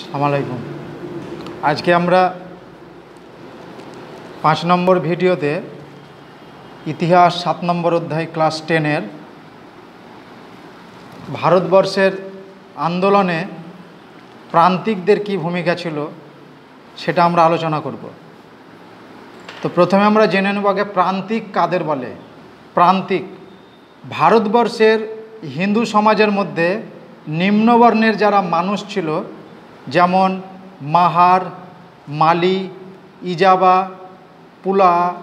সালামালাইকুম। আজকে আমরা পাঁচ নম্বর ভিডিওতে ইতিহাস সাত নম্বর অধ্যায় ক্লাস টেনের ভারতবর্ষের আন্দোলনে প্রান্তিকদের কি ভূমিকা ছিল সেটা আমরা আলোচনা করব। তো প্রথমে আমরা জেনে নেব আগে প্রান্তিক কাদের বলে। প্রান্তিক, ভারতবর্ষের হিন্দু সমাজের মধ্যে নিম্নবর্ণের যারা মানুষ ছিল যেমন মাহার, মালি, ইজাবা, পুলা,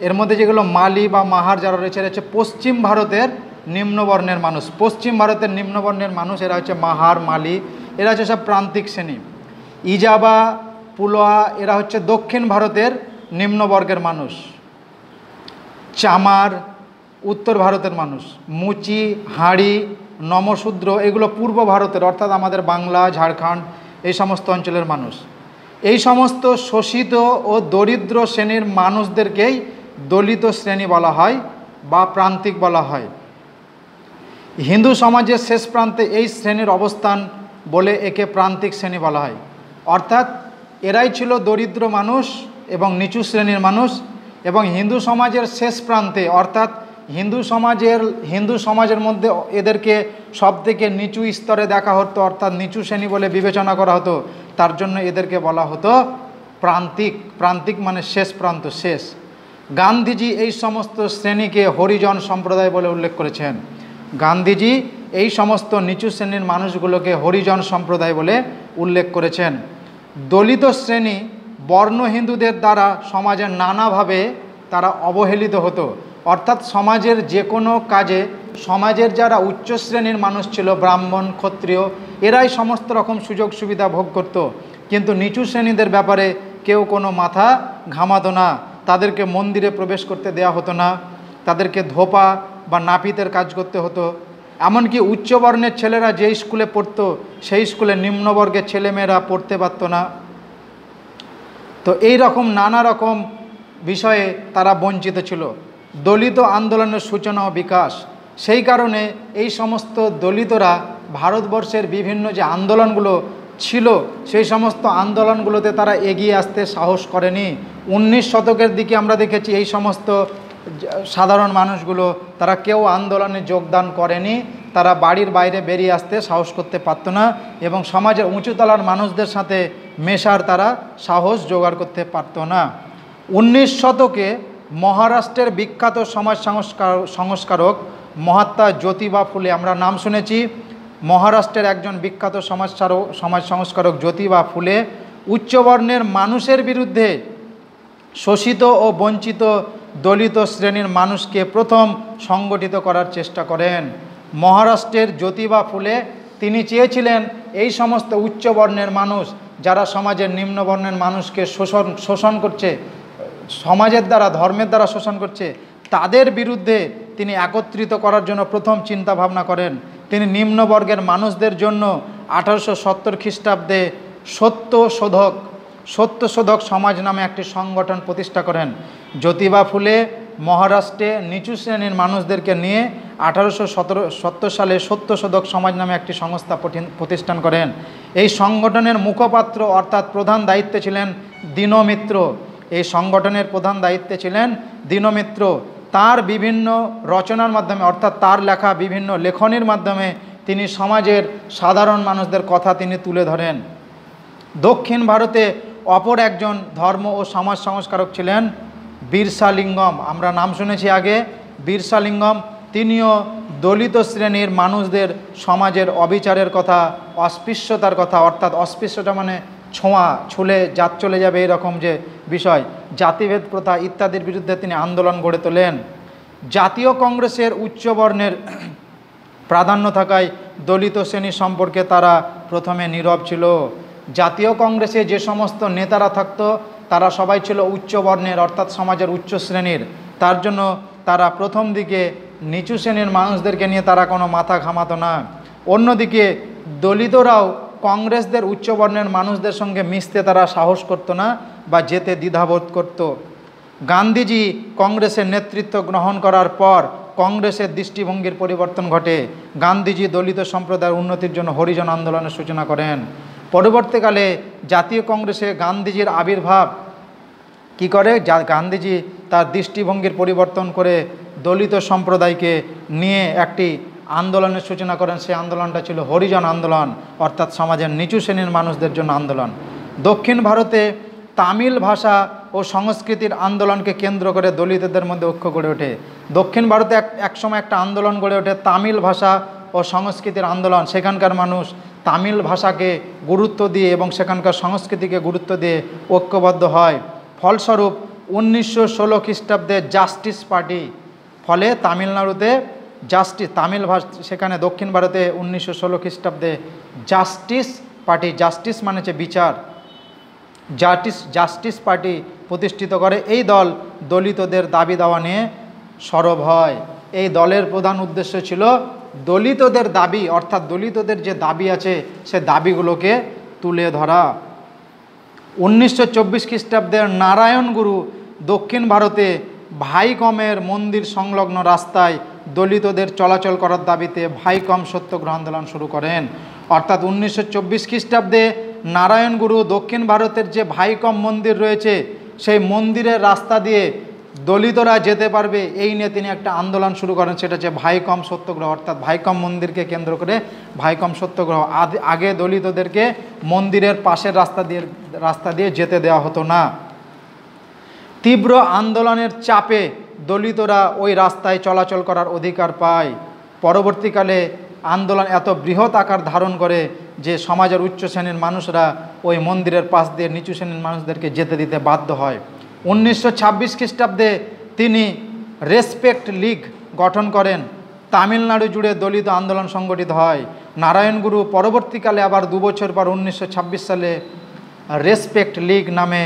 এর মধ্যে যেগুলো মালি বা মাহার যারা রয়েছে, এরা হচ্ছে পশ্চিম ভারতের নিম্নবর্ণের মানুষ। পশ্চিম ভারতের নিম্নবর্ণের মানুষ এরা হচ্ছে মাহার, মালি, এরা হচ্ছে সব প্রান্তিক শ্রেণি। ইজাবা পুলোয়া এরা হচ্ছে দক্ষিণ ভারতের নিম্নবর্গের মানুষ। চামার, উত্তর ভারতের মানুষ। মুচি, হাঁড়ি নমশূদ্র, এগুলো পূর্ব ভারতের, অর্থাৎ আমাদের বাংলা, ঝাড়খণ্ড, এই সমস্ত অঞ্চলের মানুষ। এই সমস্ত শোষিত ও দরিদ্র শ্রেণির মানুষদেরকেই দলিত শ্রেণি বলা হয় বা প্রান্তিক বলা হয়। হিন্দু সমাজের শেষ প্রান্তে এই শ্রেণির অবস্থান বলে একে প্রান্তিক শ্রেণি বলা হয়। অর্থাৎ এরাই ছিল দরিদ্র মানুষ এবং নিচু শ্রেণির মানুষ এবং হিন্দু সমাজের শেষ প্রান্তে, অর্থাৎ হিন্দু সমাজের হিন্দু সমাজের মধ্যে এদেরকে সব থেকে নিচু স্তরে দেখা হতো, অর্থাৎ নিচু শ্রেণি বলে বিবেচনা করা হতো, তার জন্য এদেরকে বলা হতো প্রান্তিক। প্রান্তিক মানে শেষ প্রান্ত, শেষ। গান্ধীজি এই সমস্ত শ্রেণীকে হরিজন সম্প্রদায় বলে উল্লেখ করেছেন। গান্ধীজি এই সমস্ত নিচু শ্রেণির মানুষগুলোকে হরিজন সম্প্রদায় বলে উল্লেখ করেছেন। দলিত শ্রেণি বর্ণ হিন্দুদের দ্বারা সমাজের নানাভাবে তারা অবহেলিত হতো। অর্থাৎ সমাজের যে কোনো কাজে সমাজের যারা উচ্চ শ্রেণির মানুষ ছিল, ব্রাহ্মণ, ক্ষত্রিয়, এরাই সমস্ত রকম সুযোগ সুবিধা ভোগ করত। কিন্তু নিচু শ্রেণীদের ব্যাপারে কেউ কোনো মাথা ঘামাতো না। তাদেরকে মন্দিরে প্রবেশ করতে দেয়া হতো না। তাদেরকে ধোপা বা নাপিতের কাজ করতে হতো। এমনকি উচ্চবর্ণের ছেলেরা যেই স্কুলে পড়তো, সেই স্কুলে নিম্নবর্গের ছেলেমেয়েরা পড়তে পারতো না। তো এই রকম নানা রকম বিষয়ে তারা বঞ্চিত ছিল। দলিত আন্দোলনের সূচনা ও বিকাশ। সেই কারণে এই সমস্ত দলিতরা ভারতবর্ষের বিভিন্ন যে আন্দোলনগুলো ছিল, সেই সমস্ত আন্দোলনগুলোতে তারা এগিয়ে আসতে সাহস করেনি। উনিশ শতকের দিকে আমরা দেখেছি এই সমস্ত সাধারণ মানুষগুলো, তারা কেউ আন্দোলনে যোগদান করেনি। তারা বাড়ির বাইরে বেরিয়ে আসতে সাহস করতে পারত না এবং সমাজের উঁচুতলার মানুষদের সাথে মেশার তারা সাহস জোগাড় করতে পারত না। উনিশ শতকে মহারাষ্ট্রের বিখ্যাত সমাজ সংস্কার, সংস্কারক মহাত্মা জ্যোতিবা ফুলে আমরা নাম শুনেছি। মহারাষ্ট্রের একজন বিখ্যাত সমাজ সমাজ সংস্কারক জ্যোতিবা ফুলে উচ্চবর্ণের মানুষের বিরুদ্ধে শোষিত ও বঞ্চিত দলিত শ্রেণির মানুষকে প্রথম সংগঠিত করার চেষ্টা করেন। মহারাষ্ট্রের জ্যোতিবা ফুলে তিনি চেয়েছিলেন এই সমস্ত উচ্চবর্ণের মানুষ যারা সমাজের নিম্নবর্ণের মানুষকে শোষণ শোষণ করছে সমাজের দ্বারা, ধর্মের দ্বারা শোষণ করছে, তাদের বিরুদ্ধে তিনি একত্রিত করার জন্য প্রথম চিন্তা ভাবনা করেন। তিনি নিম্নবর্গের মানুষদের জন্য আঠারোশো সত্তর খ্রিস্টাব্দে সত্য শোধক সত্যশোধক সমাজ নামে একটি সংগঠন প্রতিষ্ঠা করেন। জ্যোতিবা ফুলে মহারাষ্ট্রে নিচু শ্রেণির মানুষদেরকে নিয়ে আঠারোশো সতেরো, সত্তর সালে সত্যশোধক সমাজ নামে একটি সংস্থা প্রতিষ্ঠান করেন। এই সংগঠনের মুখপাত্র অর্থাৎ প্রধান দায়িত্বে ছিলেন দীনমিত্র। এই সংগঠনের প্রধান দায়িত্বে ছিলেন দীনমিত্র। তার বিভিন্ন রচনার মাধ্যমে, অর্থাৎ তার লেখা বিভিন্ন লেখনির মাধ্যমে তিনি সমাজের সাধারণ মানুষদের কথা তিনি তুলে ধরেন। দক্ষিণ ভারতে অপর একজন ধর্ম ও সমাজ সংস্কারক ছিলেন বীরসালিঙ্গম। আমরা নাম শুনেছি আগে। বীরসালিঙ্গম, তিনিও দলিত শ্রেণির মানুষদের সমাজের অবিচারের কথা, অস্পৃশ্যতার কথা, অর্থাৎ অস্পৃশ্যতা মানে ছোঁয়া, ছুলে জাত চলে যাবে এরকম যে বিষয়। জাতিভেদ প্রথা ইত্যাদির বিরুদ্ধে তিনি আন্দোলন গড়ে তোলেন। জাতীয় কংগ্রেসের উচ্চবর্ণের প্রাধান্য থাকায় দলিত শ্রেণি সম্পর্কে তারা প্রথমে নীরব ছিল। জাতীয় কংগ্রেসে যে সমস্ত নেতারা থাকতো, তারা সবাই ছিল উচ্চবর্ণের অর্থাৎ সমাজের উচ্চ শ্রেণির। তার জন্য তারা প্রথম দিকে নিচু শ্রেণির মানুষদেরকে নিয়ে তারা কোনো মাথা ঘামাতো না। অন্যদিকে দলিতরাও কংগ্রেসদের উচ্চবর্ণের মানুষদের সঙ্গে মিশতে তারা সাহস করতো না বা যেতে দ্বিধাবোধ করত। গান্ধীজি কংগ্রেসের নেতৃত্ব গ্রহণ করার পর কংগ্রেসের দৃষ্টিভঙ্গির পরিবর্তন ঘটে। গান্ধীজি দলিত সম্প্রদায়ের উন্নতির জন্য হরিজন আন্দোলনের সূচনা করেন। পরবর্তীকালে জাতীয় কংগ্রেসে গান্ধীজির আবির্ভাব কি করে? যা গান্ধীজি তার দৃষ্টিভঙ্গির পরিবর্তন করে দলিত সম্প্রদায়কে নিয়ে একটি আন্দোলনের সূচনা করেন, সেই আন্দোলনটা ছিল হরিজন আন্দোলন, অর্থাৎ সমাজের নিচু শ্রেণির মানুষদের জন্য আন্দোলন। দক্ষিণ ভারতে তামিল ভাষা ও সংস্কৃতির আন্দোলনকে কেন্দ্র করে দলিতদের মধ্যে ঐক্য গড়ে ওঠে। দক্ষিণ ভারতে এক একসময় একটা আন্দোলন গড়ে ওঠে, তামিল ভাষা ও সংস্কৃতির আন্দোলন। সেখানকার মানুষ তামিল ভাষাকে গুরুত্ব দিয়ে এবং সেখানকার সংস্কৃতিকে গুরুত্ব দিয়ে ঐক্যবদ্ধ হয়। ফলস্বরূপ, উনিশশো ষোলো খ্রিস্টাব্দে জাস্টিস পার্টি, ফলে তামিলনাড়ুতে জাস্টিস তামিল ভাষা, সেখানে দক্ষিণ ভারতে উনিশশো ষোলো খ্রিস্টাব্দে জাস্টিস পার্টি, জাস্টিস মানে হচ্ছে বিচার জাস্টিস জাস্টিস পার্টি প্রতিষ্ঠিত করে। এই দল দলিতদের দাবি দাওয়া নিয়ে সরব হয়। এই দলের প্রধান উদ্দেশ্য ছিল দলিতদের দাবি, অর্থাৎ দলিতদের যে দাবি আছে, সে দাবিগুলোকে তুলে ধরা। উনিশশো চব্বিশ খ্রিস্টাব্দের নারায়ণগুরু দক্ষিণ ভারতে ভাইকমের মন্দির সংলগ্ন রাস্তায় দলিতদের চলাচল করার দাবিতে ভাইকম সত্যগ্রহ আন্দোলন শুরু করেন। অর্থাৎ উনিশশো চব্বিশ খ্রিস্টাব্দে নারায়ণগুরু দক্ষিণ ভারতের যে ভাইকম মন্দির রয়েছে, সেই মন্দিরের রাস্তা দিয়ে দলিতরা যেতে পারবে, এই নিয়ে তিনি একটা আন্দোলন শুরু করেন, সেটা হচ্ছে ভাইকম সত্যগ্রহ। অর্থাৎ ভাইকম মন্দিরকে কেন্দ্র করে ভাইকম সত্যগ্রহ। আগে দলিতদেরকে মন্দিরের পাশের রাস্তা দিয়ে রাস্তা দিয়ে যেতে দেওয়া হতো না। তীব্র আন্দোলনের চাপে দলিতরা ওই রাস্তায় চলাচল করার অধিকার পায়। পরবর্তীকালে আন্দোলন এত বৃহৎ আকার ধারণ করে যে সমাজের উচ্চ শ্রেণির মানুষরা ওই মন্দিরের পাশ দিয়ে নিচু শ্রেণির মানুষদেরকে যেতে দিতে বাধ্য হয়। উনিশশো ছাব্বিশ খ্রিস্টাব্দে তিনি রেসপেক্ট লীগ গঠন করেন। তামিলনাড়ু জুড়ে দলিত আন্দোলন সংগঠিত হয়। নারায়ণগুরু পরবর্তীকালে আবার দুবছর পর উনিশশো ছাব্বিশ সালে রেসপেক্ট লীগ নামে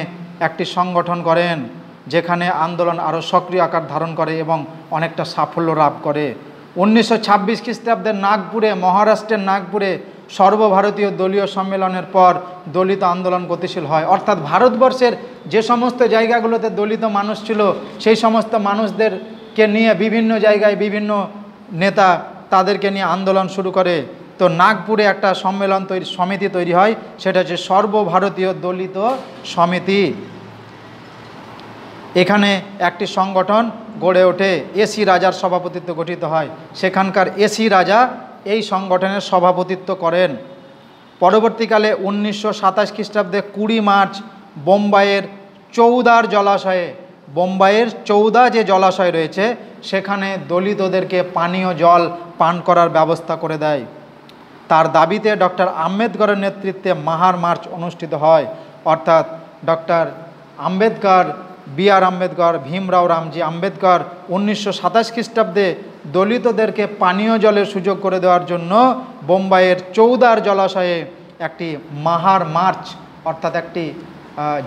একটি সংগঠন করেন। যেখানে আন্দোলন আরও সক্রিয় আকার ধারণ করে এবং অনেকটা সাফল্য লাভ করে। উনিশশো ছাব্বিশ খ্রিস্টাব্দের নাগপুরে, মহারাষ্ট্রের নাগপুরে সর্বভারতীয় দলীয় সম্মেলনের পর দলিত আন্দোলন গতিশীল হয়। অর্থাৎ ভারতবর্ষের যে সমস্ত জায়গাগুলোতে দলিত মানুষ ছিল, সেই সমস্ত মানুষদেরকে নিয়ে বিভিন্ন জায়গায় বিভিন্ন নেতা তাদেরকে নিয়ে আন্দোলন শুরু করে। তো নাগপুরে একটা সম্মেলন তৈরি, সমিতি তৈরি হয়, সেটা হচ্ছে সর্বভারতীয় দলিত সমিতি। এখানে একটি সংগঠন গড়ে ওঠে এসি রাজার সভাপতিত্ব গঠিত হয়। সেখানকার এসি রাজা এই সংগঠনের সভাপতিত্ব করেন। পরবর্তীকালে উনিশশো সাতাশ খ্রিস্টাব্দে কুড়ি মার্চ বোম্বাইয়ের চৌদার জলাশয়ে, বোম্বাইয়ের চৌদা যে জলাশয় রয়েছে, সেখানে দলিতদেরকে পানীয় জল পান করার ব্যবস্থা করে দেয়। তার দাবিতে ডক্টর আম্বেদকরের নেতৃত্বে মাহার মার্চ অনুষ্ঠিত হয়। অর্থাৎ doctor Ambedkar B R Ambedkar, Bhimrao Ramji Ambedkar উনিশশো সাতাশ খ্রিস্টাব্দে দলিতদেরকে পানীয় জলের সুযোগ করে দেওয়ার জন্য বোম্বাইয়ের চৌদার জলাশয়ে একটি মাহার মার্চ, অর্থাৎ একটি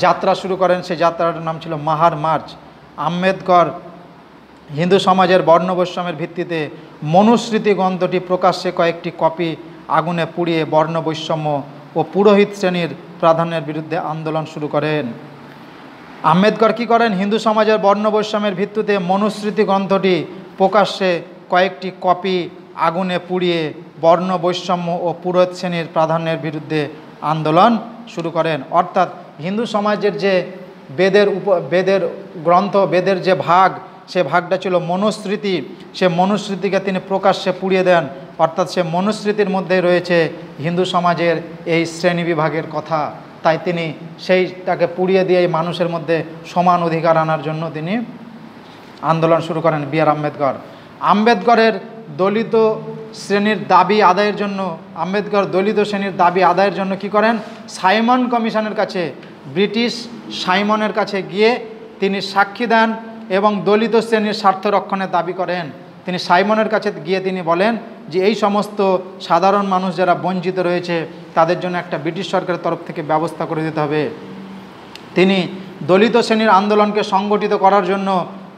যাত্রা শুরু করেন। সেই যাত্রাটার নাম ছিল মাহার মার্চ। আম্বেদকর হিন্দু সমাজের বর্ণবৈষম্যের ভিত্তিতে মনুস্মৃতি গ্রন্থটি প্রকাশ্যে কয়েকটি কপি আগুনে পুড়িয়ে বর্ণ বৈষম্য ও পুরোহিত শ্রেণির প্রাধান্যের বিরুদ্ধে আন্দোলন শুরু করেন। আম্বেদকর কি করেন? হিন্দু সমাজের বর্ণ বৈষম্যের ভিত্তিতে মনুস্মৃতি গ্রন্থটি প্রকাশ্যে কয়েকটি কপি আগুনে পুড়িয়ে বর্ণ বৈষম্য ও পুরোহিত শ্রেণির প্রাধান্যের বিরুদ্ধে আন্দোলন শুরু করেন। অর্থাৎ হিন্দু সমাজের যে বেদের উপ, বেদের গ্রন্থ, বেদের যে ভাগ, সে ভাগটা ছিল মনুস্মৃতি। সে মনুস্মৃতিকে তিনি প্রকাশ্যে পুড়িয়ে দেন। অর্থাৎ সে মনুস্মৃতির মধ্যে রয়েছে হিন্দু সমাজের এই শ্রেণি বিভাগের কথা। তাই তিনি সেইটাকে পুড়িয়ে দিয়ে মানুষের মধ্যে সমান অধিকার আনার জন্য তিনি আন্দোলন শুরু করেন বি আর আম্বেদকর। আম্বেদকরের দলিত শ্রেণির দাবি আদায়ের জন্য, আম্বেদকর দলিত শ্রেণির দাবি আদায়ের জন্য কি করেন? সাইমন কমিশনের কাছে, ব্রিটিশ সাইমনের কাছে গিয়ে তিনি সাক্ষী দেন এবং দলিত শ্রেণির স্বার্থ রক্ষণের দাবি করেন। তিনি সাইমনের কাছে গিয়ে তিনি বলেন যে এই সমস্ত সাধারণ মানুষ যারা বঞ্চিত রয়েছে, তাদের জন্য একটা ব্রিটিশ সরকারের তরফ থেকে ব্যবস্থা করে দিতে হবে। তিনি দলিত শ্রেণির আন্দোলনকে সংগঠিত করার জন্য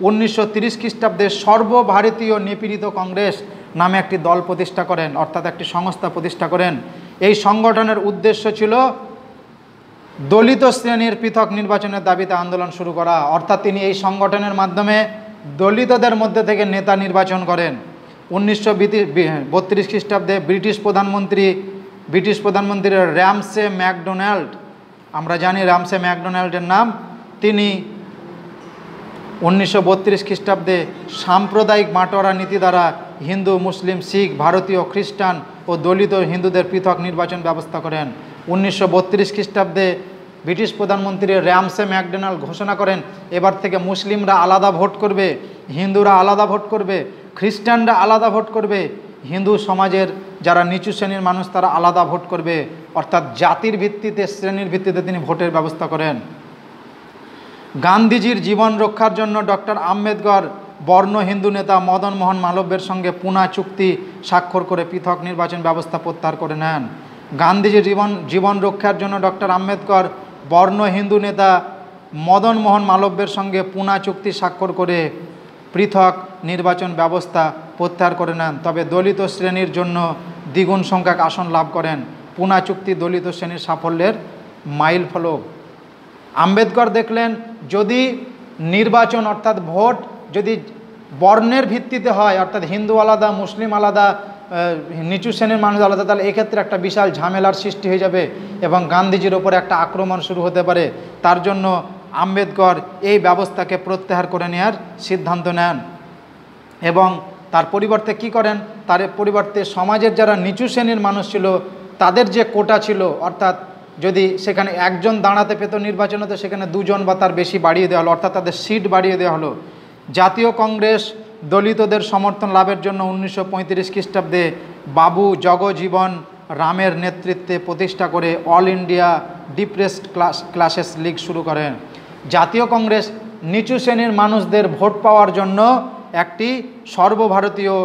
উনিশশো তিরিশ খ্রিস্টাব্দে সর্বভারতীয় নিপীড়িত কংগ্রেস নামে একটি দল প্রতিষ্ঠা করেন, অর্থাৎ একটি সংস্থা প্রতিষ্ঠা করেন। এই সংগঠনের উদ্দেশ্য ছিল দলিত শ্রেণির পৃথক নির্বাচনের দাবিতে আন্দোলন শুরু করা। অর্থাৎ তিনি এই সংগঠনের মাধ্যমে দলিতদের মধ্যে থেকে নেতা নির্বাচন করেন। উনিশশো বত্রিশ খ্রিস্টাব্দে ব্রিটিশ প্রধানমন্ত্রী ব্রিটিশ প্রধানমন্ত্রী র্যামসে ম্যাকডোনাল্ড, আমরা জানি র্যামসে ম্যাকডোনাল্ডের নাম, তিনি উনিশশো বত্রিশ খ্রিস্টাব্দে সাম্প্রদায়িক মাটোয়ারা নীতি দ্বারা হিন্দু, মুসলিম, শিখ, ভারতীয়, খ্রিস্টান ও দলিত হিন্দুদের পৃথক নির্বাচন ব্যবস্থা করেন। উনিশশো বত্রিশ খ্রিস্টাব্দে ব্রিটিশ প্রধানমন্ত্রী র্যামসে ম্যাকডোনাল্ড ঘোষণা করেন, এবার থেকে মুসলিমরা আলাদা ভোট করবে, হিন্দুরা আলাদা ভোট করবে খ্রিস্টানরা আলাদা ভোট করবে, হিন্দু সমাজের যারা নিচু শ্রেণির মানুষ তারা আলাদা ভোট করবে, অর্থাৎ জাতির ভিত্তিতে, শ্রেণির ভিত্তিতে তিনি ভোটের ব্যবস্থা করেন। গান্ধীজির জীবন রক্ষার জন্য ডক্টর আম্বেদকর বর্ণ হিন্দু নেতা মদন মোহন মালব্যের সঙ্গে পুনা চুক্তি স্বাক্ষর করে পৃথক নির্বাচন ব্যবস্থা প্রত্যাহার করে নেন। গান্ধীজির জীবন জীবন রক্ষার জন্য ডক্টর আম্বেদকর বর্ণ হিন্দু নেতা মদন মোহন মালব্যের সঙ্গে পুনা চুক্তি স্বাক্ষর করে পৃথক নির্বাচন ব্যবস্থা প্রত্যাহার করে নেন। তবে দলিত শ্রেণির জন্য দ্বিগুণ সংখ্যক আসন লাভ করেন। পুনা চুক্তি দলিত শ্রেণির সাফল্যের মাইল ফলক। আম্বেদকর দেখলেন, যদি নির্বাচন অর্থাৎ ভোট যদি বর্ণের ভিত্তিতে হয়, অর্থাৎ হিন্দু আলাদা, মুসলিম আলাদা নিচু শ্রেণির মানুষ আলাদা, তাহলে এক্ষেত্রে একটা বিশাল ঝামেলার সৃষ্টি হয়ে যাবে এবং গান্ধীজির ওপরে একটা আক্রমণ শুরু হতে পারে। তার জন্য আম্বেদকর এই ব্যবস্থাকে প্রত্যাহার করে নেওয়ার সিদ্ধান্ত নেন। এবং তার পরিবর্তে কি করেন? তার পরিবর্তে সমাজের যারা নিচু শ্রেণির মানুষ ছিল, তাদের যে কোটা ছিল, অর্থাৎ যদি সেখানে একজন দাঁড়াতে পেত নির্বাচনে তো সেখানে দুজন বা তার বেশি বাড়িয়ে দেওয়া হলো, অর্থাৎ তাদের সিট বাড়িয়ে দেওয়া হলো। জাতীয় কংগ্রেস দলিতদের সমর্থন লাভের জন্য উনিশশো পঁয়ত্রিশ খ্রিস্টাব্দে বাবু জগজীবন রামের নেতৃত্বে প্রতিষ্ঠা করে all India depressed class, classes league শুরু করেন জাতীয় কংগ্রেস নিচু শ্রেণির মানুষদের ভোট পাওয়ার জন্য একটি সর্বভারতীয়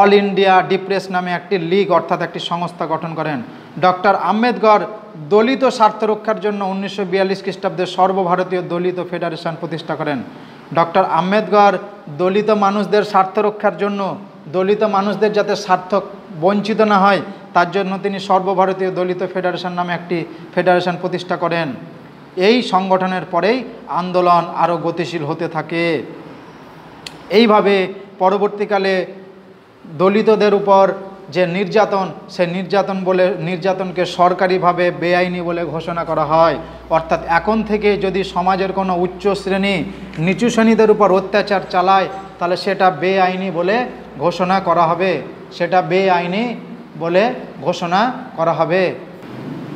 অল ইন্ডিয়া ডিপ্রেস নামে একটি লীগ, অর্থাৎ একটি সংস্থা গঠন করেন। ডক্টর আম্বেদকর দলিত স্বার্থ রক্ষার জন্য উনিশশো বিয়াল্লিশ খ্রিস্টাব্দে সর্বভারতীয় দলিত ফেডারেশন প্রতিষ্ঠা করেন। ডক্টর আম্বেদকর দলিত মানুষদের স্বার্থ রক্ষার জন্য, দলিত মানুষদের যাতে স্বার্থ বঞ্চিত না হয়, তার জন্য তিনি সর্বভারতীয় দলিত ফেডারেশন নামে একটি ফেডারেশন প্রতিষ্ঠা করেন। এই সংগঠনের পরেই আন্দোলন আরও গতিশীল হতে থাকে। এইভাবে পরবর্তীকালে দলিতদের উপর যে নির্যাতন, সে নির্যাতন বলে, নির্যাতনকে সরকারিভাবে বেআইনি বলে ঘোষণা করা হয়। অর্থাৎ এখন থেকে যদি সমাজের কোনো উচ্চ শ্রেণি নিচু শ্রেণীদের উপর অত্যাচার চালায়, তাহলে সেটা বেআইনি বলে ঘোষণা করা হবে। সেটা বেআইনি বলে ঘোষণা করা হবে।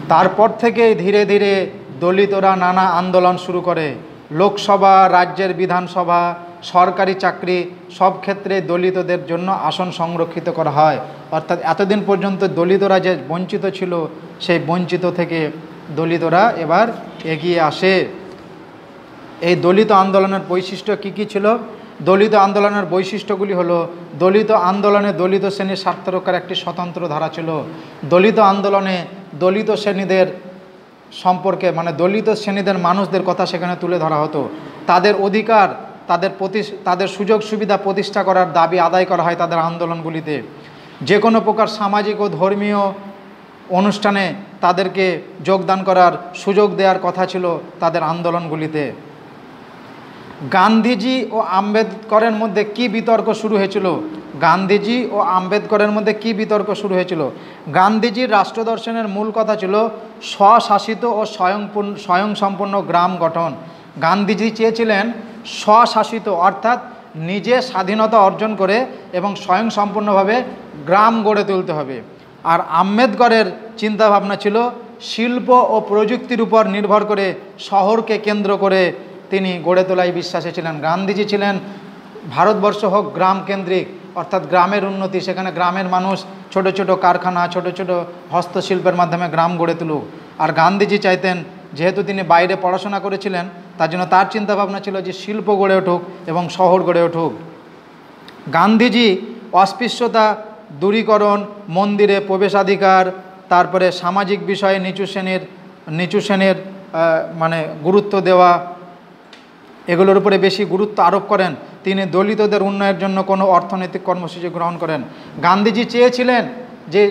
তারপর থেকে ধীরে ধীরে দলিতরা নানা আন্দোলন শুরু করে। লোকসভা, রাজ্যের বিধানসভা সরকারি চাকরি সব ক্ষেত্রে দলিতদের জন্য আসন সংরক্ষিত করা হয়। অর্থাৎ এতদিন পর্যন্ত দলিতরা যে বঞ্চিত ছিল, সেই বঞ্চিত থেকে দলিতরা এবার এগিয়ে আসে। এই দলিত আন্দোলনের বৈশিষ্ট্য কী কী ছিল? দলিত আন্দোলনের বৈশিষ্ট্যগুলি হলো, দলিত আন্দোলনে দলিত শ্রেণির স্বার্থ রক্ষার একটি স্বতন্ত্র ধারা ছিল। দলিত আন্দোলনে দলিত শ্রেণীদের সম্পর্কে মানে দলিত শ্রেণীদের মানুষদের কথা সেখানে তুলে ধরা হতো। তাদের অধিকার তাদের প্রতি তাদের সুযোগ সুবিধা প্রতিষ্ঠা করার দাবি আদায় করা হয় তাদের আন্দোলনগুলিতে। যে কোনো প্রকার সামাজিক ও ধর্মীয় অনুষ্ঠানে তাদেরকে যোগদান করার সুযোগ দেওয়ার কথা ছিল তাদের আন্দোলনগুলিতে। গান্ধীজি ও আম্বেদকরের মধ্যে কি বিতর্ক শুরু হয়েছিল? গান্ধীজি ও আম্বেদকরের মধ্যে কি বিতর্ক শুরু হয়েছিল? গান্ধীজির রাষ্ট্রদর্শনের মূল কথা ছিল স্বশাসিত ও স্বয়ংপূর্ণ স্বয়ংসম্পন্ন গ্রাম গঠন। গান্ধীজি চেয়েছিলেন স্বশাসিত, অর্থাৎ নিজে স্বাধীনতা অর্জন করে এবং স্বয়ংসম্পূর্ণভাবে গ্রাম গড়ে তুলতে হবে। আর আম্বেদকরের চিন্তাভাবনা ছিল শিল্প ও প্রযুক্তির উপর নির্ভর করে শহরকে কেন্দ্র করে তিনি গড়ে তোলায় বিশ্বাসী ছিলেন। গান্ধীজি ছিলেন ভারতবর্ষ হোক গ্রাম কেন্দ্রিক, অর্থাৎ গ্রামের উন্নতি, সেখানে গ্রামের মানুষ ছোট ছোট কারখানা, ছোট ছোট হস্তশিল্পের মাধ্যমে গ্রাম গড়ে তুলুক। আর গান্ধীজি চাইতেন যেহেতু তিনি বাইরে পড়াশোনা করেছিলেন, তার জন্য তার চিন্তাভাবনা ছিল যে শিল্প গড়ে উঠুক এবং শহর গড়ে উঠুক। গান্ধীজি অস্পৃশ্যতা, দূরীকরণ, মন্দিরে প্রবেশাধিকার, তারপরে সামাজিক বিষয়ে নিচু শ্রেণির নিচু শ্রেণির মানে গুরুত্ব দেওয়া, এগুলোর উপরে বেশি গুরুত্ব আরোপ করেন, তিনি দলিতদের উন্নয়নের জন্য কোনো অর্থনৈতিক কর্মসূচি গ্রহণ করেন। গান্ধীজি চেয়েছিলেন যে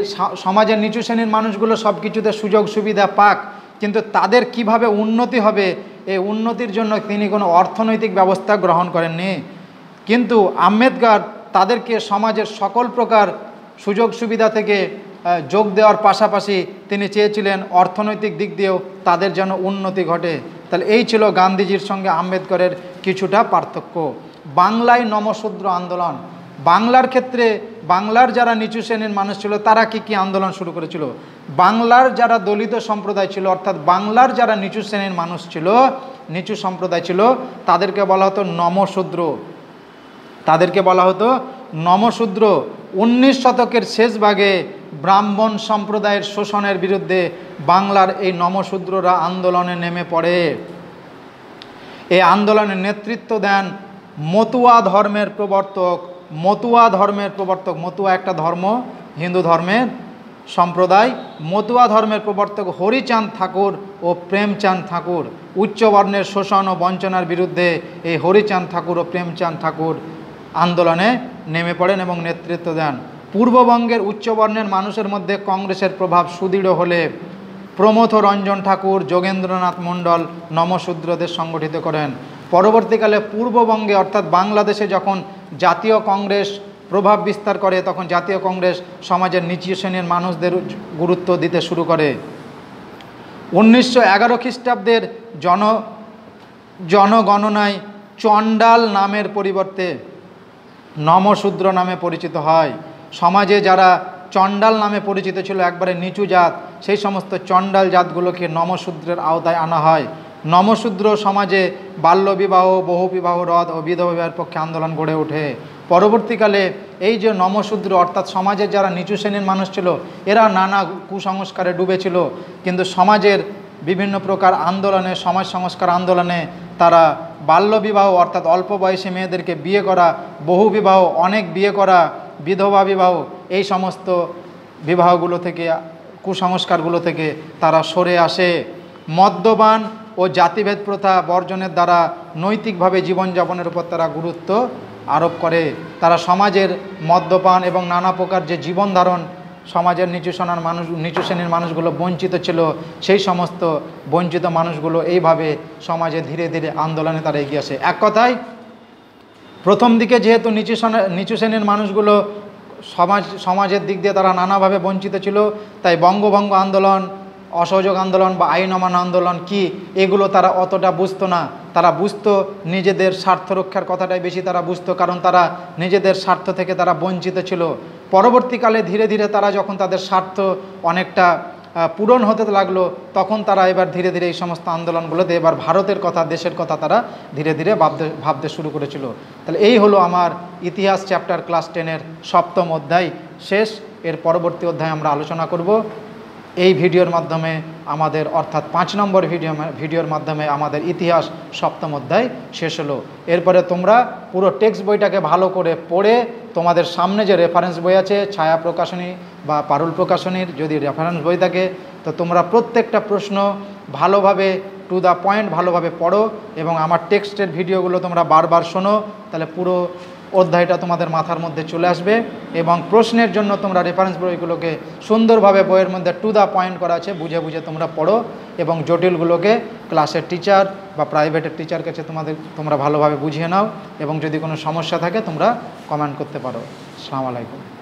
সমাজের নিচু শ্রেণির মানুষগুলো সব কিছুতে সুযোগ সুবিধা পাক কিন্তু তাদের কীভাবে উন্নতি হবে, এই উন্নতির জন্য তিনি কোনো অর্থনৈতিক ব্যবস্থা গ্রহণ করেননি। কিন্তু আম্বেদকর তাদেরকে সমাজের সকল প্রকার সুযোগ সুবিধা থেকে যোগ দেওয়ার পাশাপাশি তিনি চেয়েছিলেন অর্থনৈতিক দিক দিয়েও তাদের যেন উন্নতি ঘটে। তাহলে এই ছিল গান্ধীজির সঙ্গে আম্বেদকরের কিছুটা পার্থক্য। বাংলায় নমশূদ্র আন্দোলন। বাংলার ক্ষেত্রে বাংলার যারা নিচু শ্রেণির মানুষ ছিল, তারা কি কি আন্দোলন শুরু করেছিল? বাংলার যারা দলিত সম্প্রদায় ছিল, অর্থাৎ বাংলার যারা নিচু শ্রেণির মানুষ ছিল, নিচু সম্প্রদায় ছিল, তাদেরকে বলা হতো নমশূদ্র। তাদেরকে বলা হতো নমশূদ্র। উনিশ শতকের শেষ ভাগে ব্রাহ্মণ সম্প্রদায়ের শোষণের বিরুদ্ধে বাংলার এই নমশূদ্ররা আন্দোলনে নেমে পড়ে। এই আন্দোলনের নেতৃত্ব দেন মতুয়া ধর্মের প্রবর্তক মতুয়া ধর্মের প্রবর্তক, মতুয়া একটা ধর্ম, হিন্দু ধর্মের সম্প্রদায়। মতুয়া ধর্মের প্রবর্তক হরিচাঁদ ঠাকুর ও প্রেমচাঁদ ঠাকুর। উচ্চবর্ণের শোষণ ও বঞ্চনার বিরুদ্ধে এই হরিচাঁদ ঠাকুর ও প্রেমচাঁদ ঠাকুর আন্দোলনে নেমে পড়েন এবং নেতৃত্ব দেন। পূর্ববঙ্গের উচ্চবর্ণের মানুষের মধ্যে কংগ্রেসের প্রভাব সুদৃঢ় হলে প্রমথ রঞ্জন ঠাকুর, যোগেন্দ্রনাথ মণ্ডল নমশূদ্রদের সংগঠিত করেন। পরবর্তীকালে পূর্ববঙ্গে, অর্থাৎ বাংলাদেশে যখন জাতীয় কংগ্রেস প্রভাব বিস্তার করে, তখন জাতীয় কংগ্রেস সমাজের নিচু শ্রেণির মানুষদের গুরুত্ব দিতে শুরু করে। উনিশশো এগারো খ্রিস্টাব্দের জন, জনগণনায় চণ্ডাল নামের পরিবর্তে নমশূদ্র নামে পরিচিত হয়। সমাজে যারা চণ্ডাল নামে পরিচিত ছিল, একবারে নিচু জাত, সেই সমস্ত চণ্ডাল জাতগুলোকে নমশূদ্রের আওতায় আনা হয়। নমশূদ্র সমাজে বাল্যবিবাহ, বহুবিবাহ, রদ ও বিধবা বিবাহের পক্ষে আন্দোলন গড়ে ওঠে। পরবর্তীকালে এই যে নমশূদ্র, অর্থাৎ সমাজের যারা নিচু শ্রেণির মানুষ ছিল, এরা নানা কুসংস্কারে ডুবেছিল। কিন্তু সমাজের বিভিন্ন প্রকার আন্দোলনে, সমাজ সংস্কার আন্দোলনে তারা বাল্যবিবাহ, অর্থাৎ অল্প বয়সী মেয়েদেরকে বিয়ে করা বহু বিবাহ অনেক বিয়ে করা বিধবা বিবাহ এই সমস্ত বিবাহগুলো থেকে, কুসংস্কারগুলো থেকে তারা সরে আসে। মদ্যপান ও জাতিভেদ প্রথা বর্জনের দ্বারা নৈতিকভাবে জীবনযাপনের উপর তারা গুরুত্ব আরোপ করে। তারা সমাজের মদ্যপান এবং নানা প্রকার যে জীবন ধারণ সমাজের নিচু শ্রেণির মানুষ, নিচু শ্রেণির মানুষগুলো বঞ্চিত ছিল, সেই সমস্ত বঞ্চিত মানুষগুলো এইভাবে সমাজে ধীরে ধীরে আন্দোলনে তারা এগিয়ে আসে। এক কথায়, প্রথম দিকে যেহেতু নিচু নিচু শ্রেণির মানুষগুলো সমাজ, সমাজের দিক দিয়ে তারা নানাভাবে বঞ্চিত ছিল, তাই বঙ্গভঙ্গ আন্দোলন অসহযোগ আন্দোলন বা আইন অমান আন্দোলন কি? এগুলো তারা অতটা বুঝতো না। তারা বুঝতো নিজেদের স্বার্থ রক্ষার কথাটাই বেশি তারা বুঝতো, কারণ তারা নিজেদের স্বার্থ থেকে তারা বঞ্চিত ছিল। পরবর্তীকালে ধীরে ধীরে তারা যখন তাদের স্বার্থ অনেকটা পূরণ হতে লাগল, তখন তারা এবার ধীরে ধীরে এই সমস্ত আন্দোলনগুলোতে এবার ভারতের কথা, দেশের কথা তারা ধীরে ধীরে ভাবতে ভাবতে শুরু করেছিল। তাহলে এই হলো আমার ইতিহাস চ্যাপ্টার ক্লাস টেনের সপ্তম অধ্যায়। শেষ, এর পরবর্তী অধ্যায় আমরা আলোচনা করব। এই ভিডিওর মাধ্যমে আমাদের, অর্থাৎ পাঁচ নম্বর ভিডিও ভিডিওর মাধ্যমে আমাদের ইতিহাস সপ্তম অধ্যায় শেষ হলো। এরপরে তোমরা পুরো টেক্সট বইটাকে ভালো করে পড়ে তোমাদের সামনে যে রেফারেন্স বই আছে, ছায়া প্রকাশনী বা পারুল প্রকাশনীর যদি রেফারেন্স বই থাকে, তো তোমরা প্রত্যেকটা প্রশ্ন ভালোভাবে টু দ্য পয়েন্ট ভালোভাবে পড়ো এবং আমার টেক্সটের ভিডিওগুলো তোমরা বারবার শোনো, তাহলে পুরো অধ্যায়টা তোমাদের মাথার মধ্যে চলে আসবে এবং প্রশ্নের জন্য তোমরা রেফারেন্স বইগুলোকে সুন্দরভাবে বইয়ের মধ্যে টু দ্য পয়েন্ট করা আছে, বুঝে বুঝে তোমরা পড়ো এবং জটিলগুলোকে ক্লাসের টিচার বা প্রাইভেটের টিচার কাছে তোমাদের, তোমরা ভালোভাবে বুঝিয়ে নাও এবং যদি কোনো সমস্যা থাকে তোমরা কমেন্ট করতে পারো। আসসালামু আলাইকুম।